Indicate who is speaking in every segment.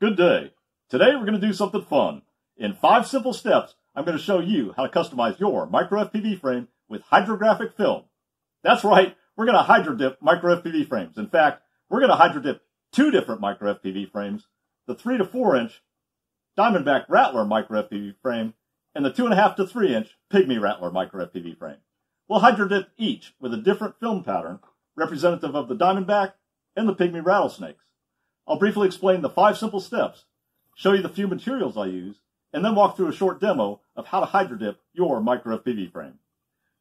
Speaker 1: Good day. Today we're going to do something fun. In five simple steps, I'm going to show you how to customize your micro FPV frame with hydrographic film. That's right, we're going to hydro dip micro FPV frames. In fact, we're going to hydro dip two different micro FPV frames, the 3 to 4 inch Diamondback Rattler micro FPV frame and the 2.5 to 3 inch Pygmy Rattler micro FPV frame. We'll hydro dip each with a different film pattern representative of the Diamondback and the Pygmy rattlesnakes. I'll briefly explain the five simple steps, show you the few materials I use, and then walk through a short demo of how to hydro dip your micro FPV frame.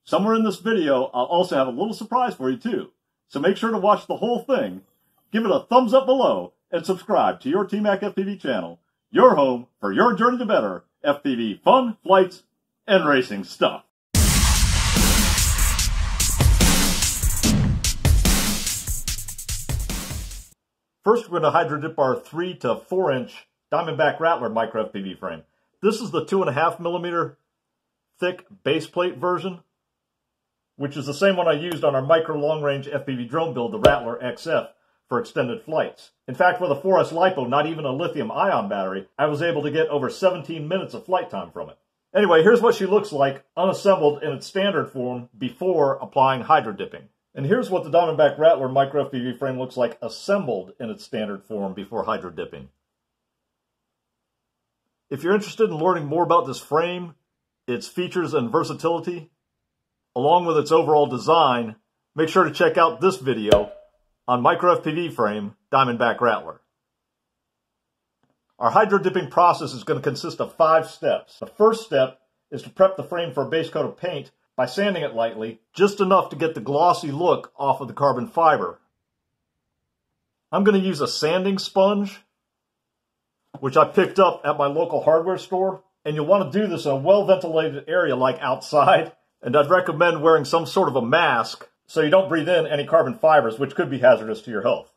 Speaker 1: Somewhere in this video, I'll also have a little surprise for you too, so make sure to watch the whole thing, give it a thumbs up below, and subscribe to your TMAC FPV channel, your home for your journey to better FPV fun, flights, and racing stuff. First, we're going to hydro dip our 3 to 4 inch Diamondback Rattler micro FPV frame. This is the 2.5 millimeter thick base plate version, which is the same one I used on our micro long range FPV drone build, the Rattler XF, for extended flights. In fact, with a 4S LiPo, not even a lithium ion battery, I was able to get over 17 minutes of flight time from it. Anyway, here's what she looks like unassembled in its standard form before applying hydro dipping. And here's what the Diamondback Rattler micro FPV frame looks like assembled in its standard form before hydro dipping. If you're interested in learning more about this frame, its features and versatility, along with its overall design, make sure to check out this video on micro FPV frame Diamondback Rattler. Our hydro dipping process is going to consist of five steps. The first step is to prep the frame for a base coat of paint by sanding it lightly, just enough to get the glossy look off of the carbon fiber. I'm going to use a sanding sponge, which I picked up at my local hardware store. And you'll want to do this in a well-ventilated area like outside. And I'd recommend wearing some sort of a mask so you don't breathe in any carbon fibers, which could be hazardous to your health.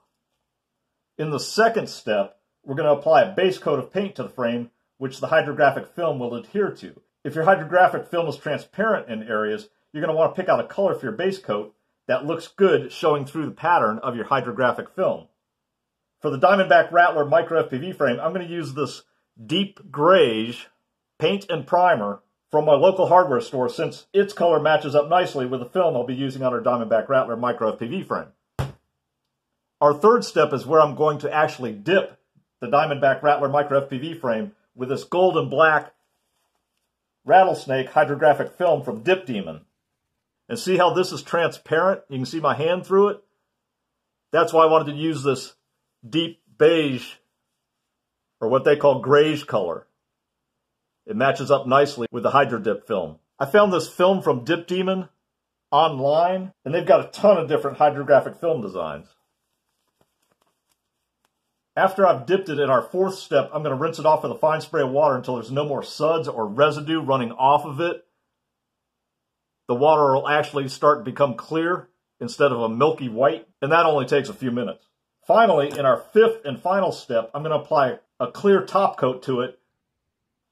Speaker 1: In the second step, we're going to apply a base coat of paint to the frame, which the hydrographic film will adhere to. If your hydrographic film is transparent in areas, you're going to want to pick out a color for your base coat that looks good showing through the pattern of your hydrographic film. For the Diamondback Rattler Micro FPV frame, I'm going to use this deep grayish paint and primer from my local hardware store since its color matches up nicely with the film I'll be using on our Diamondback Rattler Micro FPV frame. Our third step is where I'm going to actually dip the Diamondback Rattler Micro FPV frame with this golden black rattlesnake hydrographic film from Dip Demon. And see how this is transparent? You can see my hand through it. That's why I wanted to use this deep beige, or what they call grayish color. It matches up nicely with the Hydro Dip film. I found this film from Dip Demon online, and they've got a ton of different hydrographic film designs. After I've dipped it in our fourth step, I'm going to rinse it off with a fine spray of water until there's no more suds or residue running off of it. The water will actually start to become clear instead of a milky white, and that only takes a few minutes. Finally, in our fifth and final step, I'm going to apply a clear top coat to it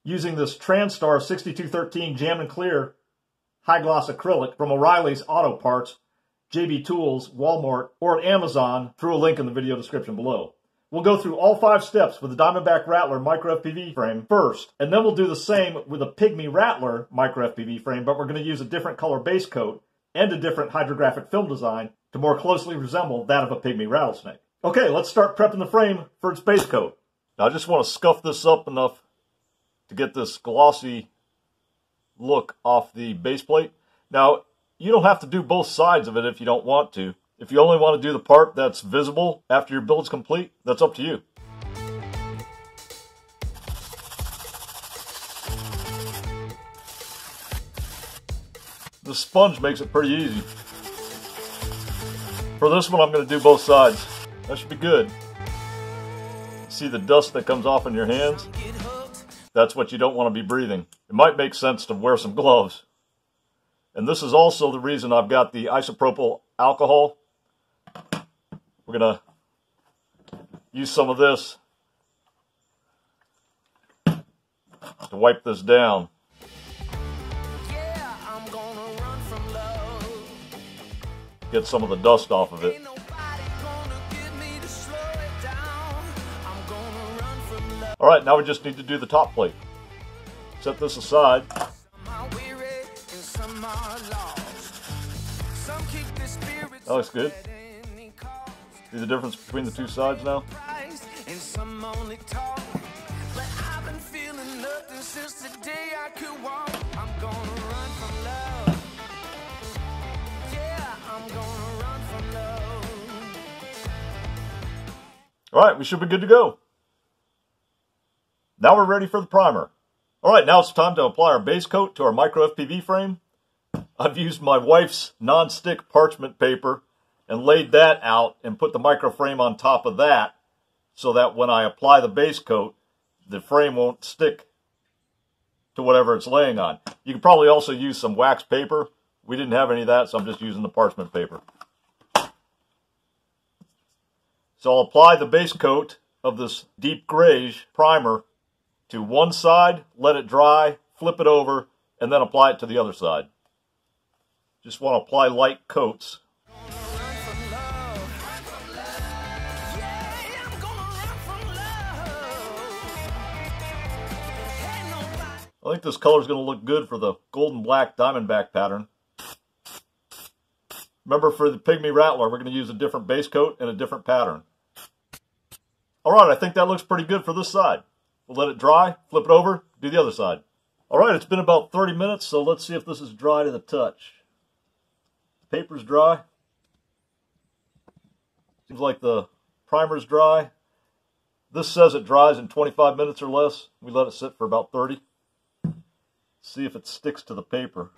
Speaker 1: using this Transtar 6213 Jamb and Clear high gloss acrylic from O'Reilly's Auto Parts, JB Tools, Walmart, or at Amazon through a link in the video description below. We'll go through all five steps with the Diamondback Rattler micro FPV frame first, and then we'll do the same with a Pygmy Rattler micro FPV frame, but we're going to use a different color base coat and a different hydrographic film design to more closely resemble that of a Pygmy rattlesnake. Okay, let's start prepping the frame for its base coat. Now I just want to scuff this up enough to get this glossy look off the base plate. Now, you don't have to do both sides of it if you don't want to. If you only want to do the part that's visible after your build's complete, that's up to you. The sponge makes it pretty easy. For this one, I'm going to do both sides. That should be good. See the dust that comes off in your hands? That's what you don't want to be breathing. It might make sense to wear some gloves. And this is also the reason I've got the isopropyl alcohol we're going to use some of this to wipe this down. Get some of the dust off of it. All right, now we just need to do the top plate. Set this aside. That looks good. See the difference between the two sides now? All right, we should be good to go. Now we're ready for the primer. All right, now it's time to apply our base coat to our micro FPV frame. I've used my wife's non-stick parchment paper and laid that out and put the micro frame on top of that so that when I apply the base coat, the frame won't stick to whatever it's laying on. You could probably also use some wax paper. We didn't have any of that, so I'm just using the parchment paper. So I'll apply the base coat of this deep grayish primer to one side, let it dry, flip it over, and then apply it to the other side. Just want to apply light coats. I think this color is going to look good for the golden black diamondback pattern. Remember for the Pygmy Rattler, we're going to use a different base coat and a different pattern. All right, I think that looks pretty good for this side. We'll let it dry, flip it over, do the other side. All right, it's been about 30 minutes, so let's see if this is dry to the touch. The paper's dry. Seems like the primer's dry. This says it dries in 25 minutes or less. We let it sit for about 30. See if it sticks to the paper.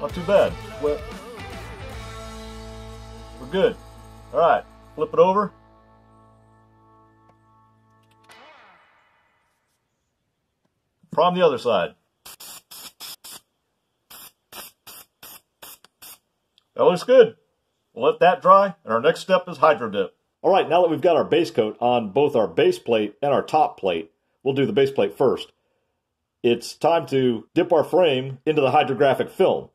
Speaker 1: Not too bad. We're good. All right, flip it over. Prime the other side. That looks good. We'll let that dry, and our next step is hydro dip. All right, now that we've got our base coat on both our base plate and our top plate, we'll do the base plate first. It's time to dip our frame into the hydrographic film.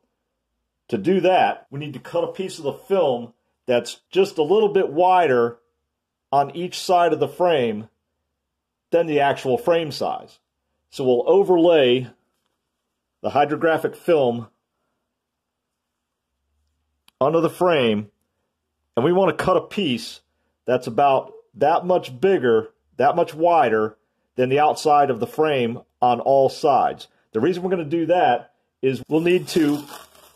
Speaker 1: To do that, we need to cut a piece of the film that's just a little bit wider on each side of the frame than the actual frame size. So we'll overlay the hydrographic film onto the frame, and we want to cut a piece that's about that much bigger, that much wider than the outside of the frame on all sides. The reason we're going to do that is we'll need to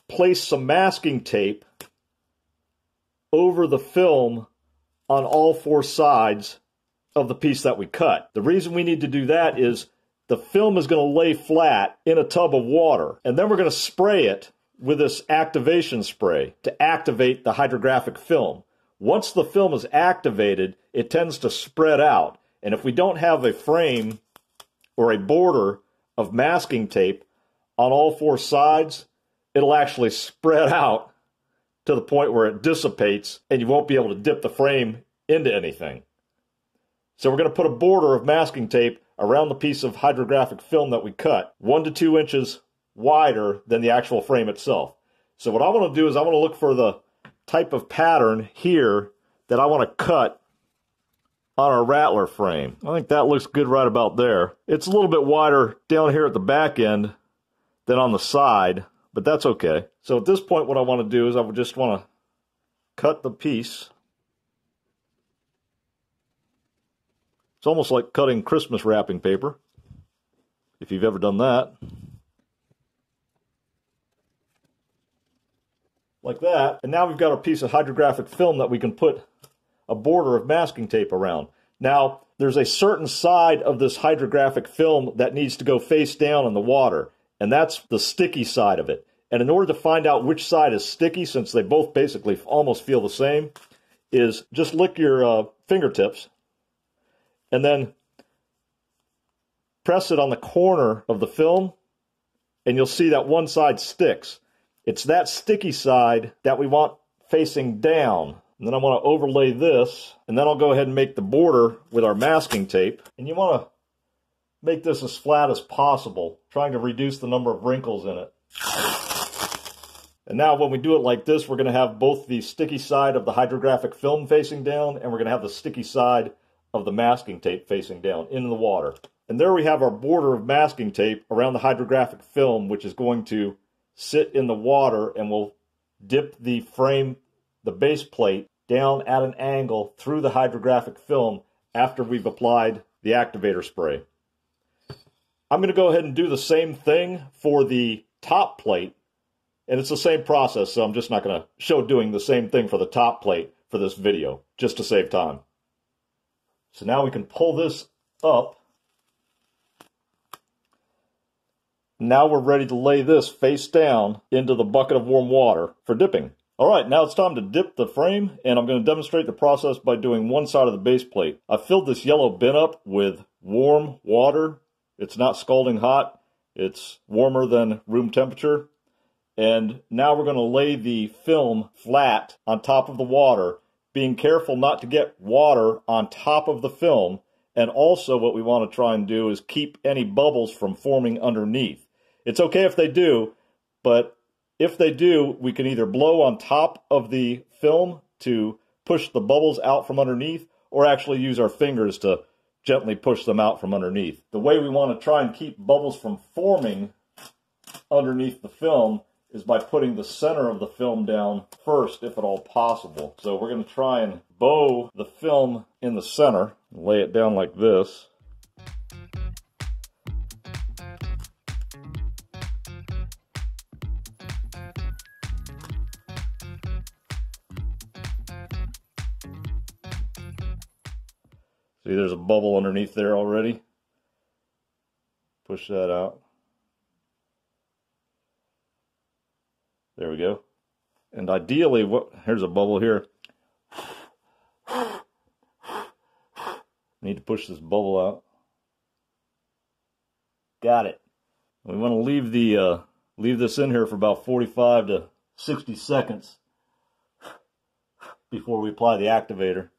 Speaker 1: place some masking tape over the film on all four sides of the piece that we cut. The reason we need to do that is the film is going to lay flat in a tub of water, and then we're going to spray it with this activation spray to activate the hydrographic film. Once the film is activated, it tends to spread out. And if we don't have a frame or a border of masking tape on all four sides, it'll actually spread out to the point where it dissipates and you won't be able to dip the frame into anything. So we're going to put a border of masking tape around the piece of hydrographic film that we cut, one to two inches wider than the actual frame itself. So what I want to do is I want to look for the type of pattern here that I want to cut on our Rattler frame. I think that looks good right about there. It's a little bit wider down here at the back end than on the side, but that's okay. So at this point, what I want to do is I would just want to cut the piece. It's almost like cutting Christmas wrapping paper, if you've ever done that. Like that. And now we've got a piece of hydrographic film that we can put a border of masking tape around. Now, there's a certain side of this hydrographic film that needs to go face down in the water and that's the sticky side of it. And in order to find out which side is sticky, since they both basically almost feel the same, is just lick your uh, fingertips and then press it on the corner of the film, and you'll see that one side sticks. It's that sticky side that we want facing down. And then I want to overlay this, and then I'll go ahead and make the border with our masking tape. And you want to make this as flat as possible, trying to reduce the number of wrinkles in it. And now when we do it like this, we're going to have both the sticky side of the hydrographic film facing down, and we're going to have the sticky side of the masking tape facing down into the water. And there we have our border of masking tape around the hydrographic film, which is going to sit in the water and will dip the frame, the base plate, down at an angle through the hydrographic film after we've applied the activator spray. I'm going to go ahead and do the same thing for the top plate, and it's the same process, so I'm just not going to show doing the same thing for the top plate for this video, just to save time. So now we can pull this up. Now we're ready to lay this face down into the bucket of warm water for dipping. All right, now it's time to dip the frame, and I'm going to demonstrate the process by doing one side of the base plate. I filled this yellow bin up with warm water. It's not scalding hot. It's warmer than room temperature. And now we're going to lay the film flat on top of the water, being careful not to get water on top of the film. And also what we want to try and do is keep any bubbles from forming underneath. It's okay if they do, but if they do, we can either blow on top of the film to push the bubbles out from underneath or actually use our fingers to gently push them out from underneath. The way we want to try and keep bubbles from forming underneath the film is by putting the center of the film down first, if at all possible. So we're going to try and bow the film in the center, lay it down like this. See, there's a bubble underneath there already. Push that out. There we go. And ideally, what here's a bubble here. Need to push this bubble out. Got it. We want to leave the uh, leave this in here for about 45 to 60 seconds before we apply the activator.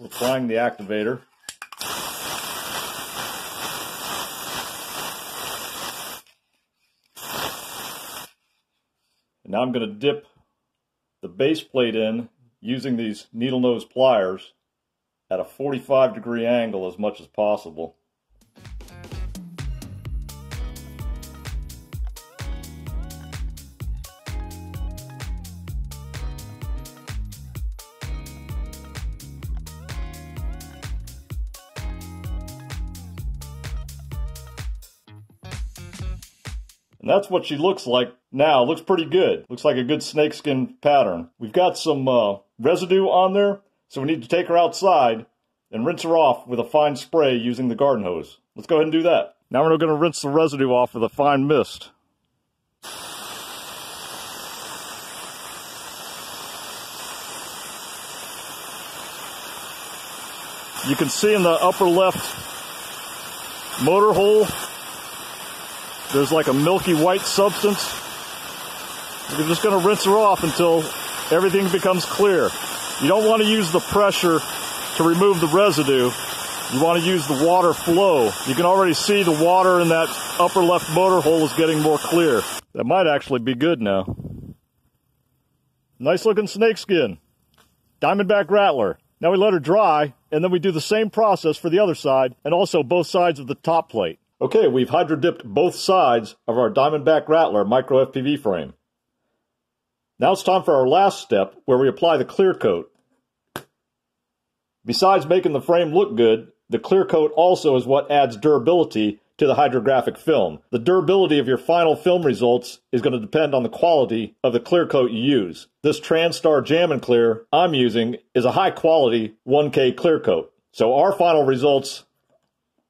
Speaker 1: We're applying the activator. And now I'm going to dip the base plate in using these needle nose pliers at a 45 degree angle as much as possible. That's what she looks like now. Looks pretty good. Looks like a good snakeskin pattern. We've got some uh, residue on there, so we need to take her outside and rinse her off with a fine spray using the garden hose. Let's go ahead and do that. Now we're going to rinse the residue off with a fine mist. You can see in the upper left motor hole there's like a milky white substance. You're just going to rinse her off until everything becomes clear. You don't want to use the pressure to remove the residue. You want to use the water flow. You can already see the water in that upper left motor hole is getting more clear. That might actually be good now. Nice looking snakeskin. Diamondback Rattler. Now we let her dry, and then we do the same process for the other side, and also both sides of the top plate. Okay, we've hydro dipped both sides of our Diamondback Rattler micro FPV frame. Now it's time for our last step where we apply the clear coat. Besides making the frame look good, the clear coat also is what adds durability to the hydrographic film. The durability of your final film results is going to depend on the quality of the clear coat you use. This TranStar Jamb and Clear I'm using is a high quality 1K clear coat. So our final results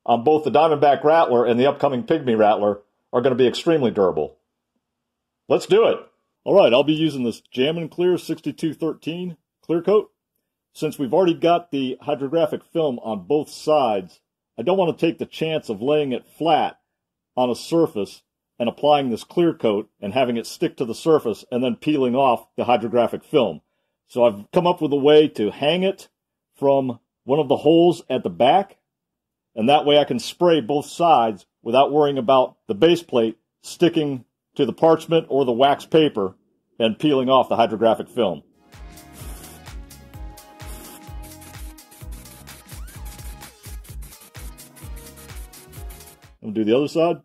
Speaker 1: on both the Diamondback Rattler and the upcoming Pygmy Rattler are going to be extremely durable. Let's do it. All right, I'll be using this Jamb and Clear 6213 clear coat. Since we've already got the hydrographic film on both sides, I don't want to take the chance of laying it flat on a surface and applying this clear coat and having it stick to the surface and then peeling off the hydrographic film. So I've come up with a way to hang it from one of the holes at the back and that way I can spray both sides without worrying about the base plate sticking to the parchment or the wax paper and peeling off the hydrographic film. I'm gonna do the other side.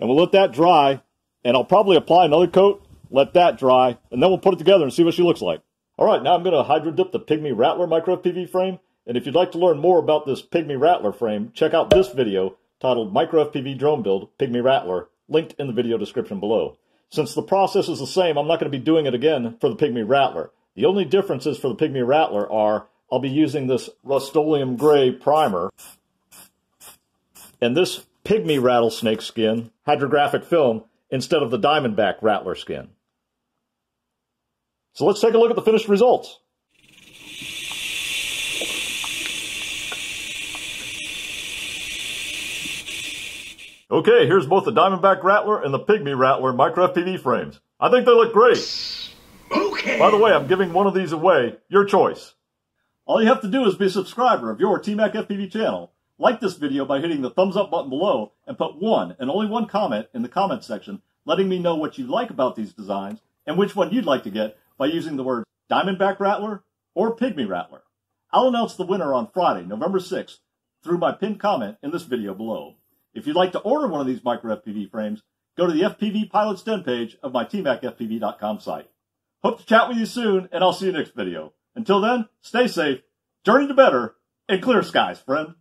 Speaker 1: And we'll let that dry, and I'll probably apply another coat, let that dry, and then we'll put it together and see what she looks like. All right, now I'm going to hydro dip the Pygmy Rattler micro FPV frame, and if you'd like to learn more about this Pygmy Rattler frame, check out this video titled Micro FPV Drone Build Pygmy Rattler, linked in the video description below. Since the process is the same, I'm not going to be doing it again for the Pygmy Rattler. The only differences for the Pygmy Rattler are I'll be using this Rust-Oleum Gray primer and this Pygmy rattlesnake skin hydrographic film instead of the Diamondback Rattler skin. So let's take a look at the finished results. Okay, here's both the Diamondback Rattler and the Pygmy Rattler micro FPV frames. I think they look great.
Speaker 2: Okay.
Speaker 1: By the way, I'm giving one of these away. Your choice. All you have to do is be a subscriber of your TMAC FPV channel. Like this video by hitting the thumbs up button below and put one and only one comment in the comment section letting me know what you like about these designs and which one you'd like to get by using the words Diamondback Rattler or Pygmy Rattler. I'll announce the winner on Friday, November 6th through my pinned comment in this video below. If you'd like to order one of these micro FPV frames, go to the FPV Pilots Den page of my TMACFPV.com site. Hope to chat with you soon, and I'll see you next video. Until then, stay safe, journey to better, and clear skies, friend.